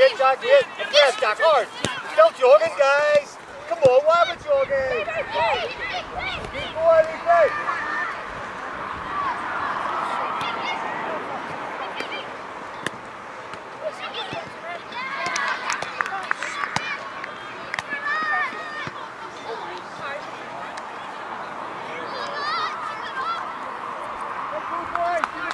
Get Weer, get weer. Yes, Jack, hard. Still jogging, guys. Come on, why are we jogging? Keep going, keep going. Good boy,